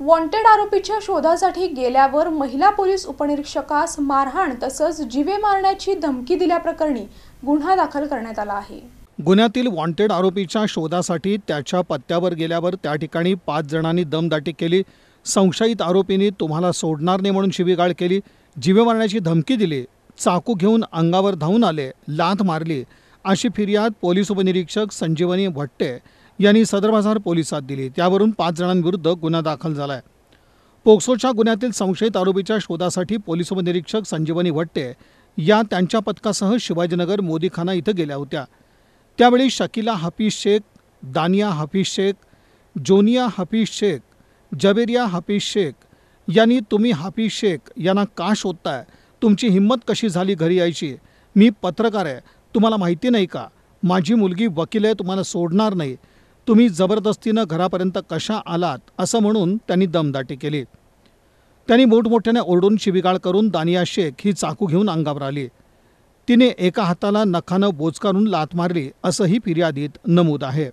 Wanted आरोपीच्या शोधासाठी गेल्यावर महिला पोलीस उपनिरीक्षकास मारहाण तसंच जीवे मारण्याची धमकी दिल्याप्रकरणी गुन्हा दाखल करण्यात आला आहे. गुन्ह्यातील वॉन्टेड आरोपीच्या शोधासाठी त्याच्या पत्त्यावर गेल्यावर त्या ठिकाणी पाच जणांनी दमदाटी केली. संशयित आरोपींनी तुम्हाला सोडणार नाही म्हणून शिवीगाळ केली. जीवे मारण्याची धमकी दिली. चाकू घेऊन अंगावर धावून आले. लाथ मारली. अशी फिर्याद पोलीस उपनिरीक्षक संजीवनी भट्टे यांनी सदर बाजार पोलिसात दिली. त्यावरून पाच जणांविरुद्ध गुन्हा दाखल झाला आहे पोक्सोच्या गुन्ह्यातील संशयित आरोपीच्या शोधासाठी पोलीस उपनिरीक्षक संजीवनी भट्टे या त्यांच्या पथकासह शिवाजीनगर मोदीखाना इथं गेल्या होत्या. त्यावेळी शकिला हफीज शेख दानिया हफीज शेख जोनिया हफीज शेख जबेरिया हफीज शेख यांनी तुम्ही हफीज शेख यांना का शोधताय? तुमची हिंमत कशी झाली घरी यायची? मी पत्रकार आहे. तुम्हाला माहिती नाही का? माझी मुलगी वकील आहे तुम्हाला सोडणार नाही. तुम्ही जबरदस्तीनं घरापर्यंत कशा आलात असं म्हणून त्यांनी दमदाटी केली. त्यांनी मोठमोठ्याने ओरडून शिबिगाळ करून दानिया शेख ही चाकू घेऊन अंगावर आली. तिने एका हाताला नखानं बोचकारून लात मारली असंही फिर्यादीत नमूद आहे.